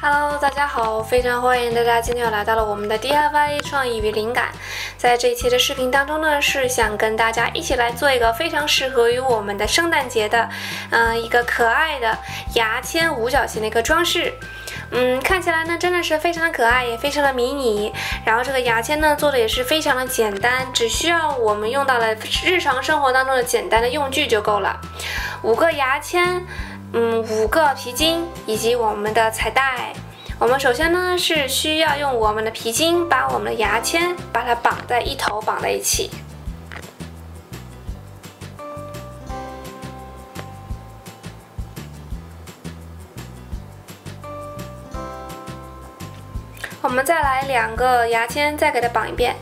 Hello，大家好，非常欢迎大家今天又来到了我们的 DIY 创意与灵感。在这一期的视频当中呢，是想跟大家一起来做一个非常适合于我们的圣诞节的，嗯，一个可爱的牙签五角形的一个装饰。嗯，看起来呢真的是非常的可爱，也非常的迷你。然后这个牙签呢做的也是非常的简单，只需要我们用到了日常生活当中的简单的用具就够了。五个牙签。嗯，五个皮筋以及我们的彩带。我们首先呢是需要用我们的皮筋把我们的牙签把它绑在一头，绑在一起。我们再来两个牙签，再给它绑一遍。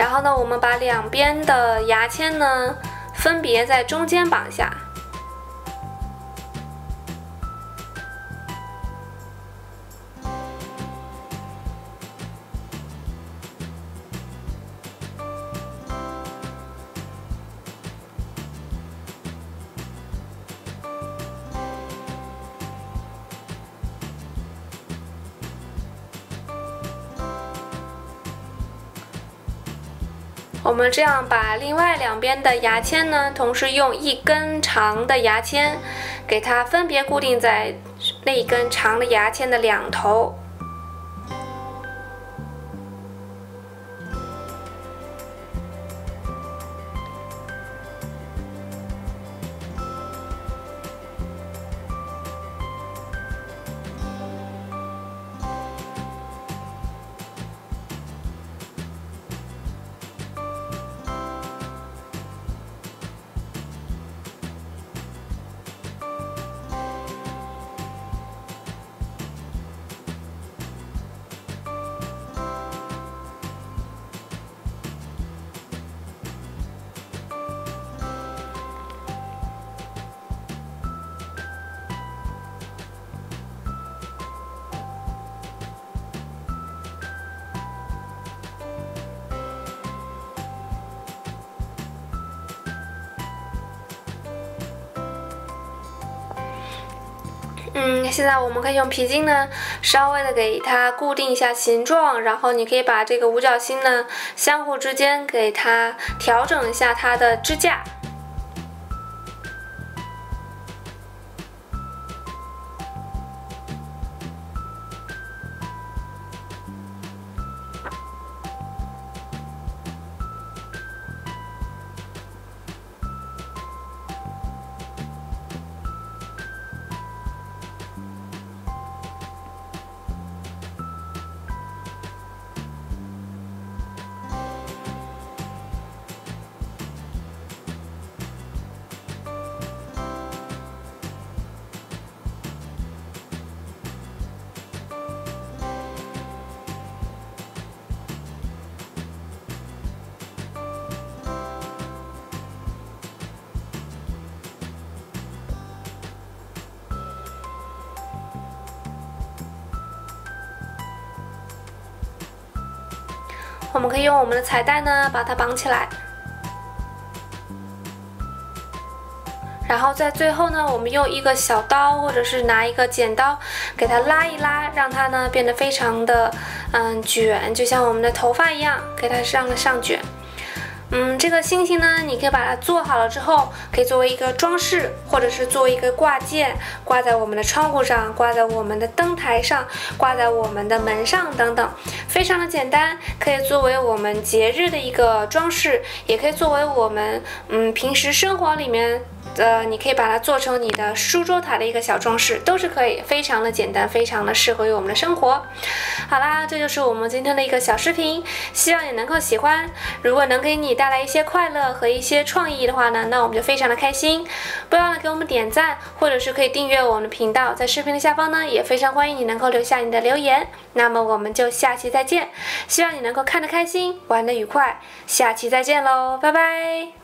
然后呢，我们把两边的牙签呢，分别在中间绑下。我们这样把另外两边的牙签呢，同时用一根长的牙签，给它分别固定在那一根长的牙签的两头。嗯，现在我们可以用皮筋呢，稍微的给它固定一下形状，然后你可以把这个五角星呢，相互之间给它调整一下它的支架。我们可以用我们的彩带呢，把它绑起来，然后在最后呢，我们用一个小刀或者是拿一个剪刀，给它拉一拉，让它呢变得非常的嗯卷，就像我们的头发一样，给它上的上卷。嗯，这个星星呢，你可以把它做好了之后，可以作为一个装饰，或者是作为一个挂件，挂在我们的窗户上，挂在我们的灯台上，挂在我们的门上等等，非常的简单，可以作为我们节日的一个装饰，也可以作为我们嗯平时生活里面。呃，你可以把它做成你的书桌台的一个小装饰，都是可以，非常的简单，非常的适合于我们的生活。好啦，这就是我们今天的一个小视频，希望你能够喜欢。如果能给你带来一些快乐和一些创意的话呢，那我们就非常的开心。不要忘了给我们点赞，或者是可以订阅我们的频道，在视频的下方呢，也非常欢迎你能够留下你的留言。那么我们就下期再见，希望你能够看得开心，玩得愉快，下期再见喽，拜拜。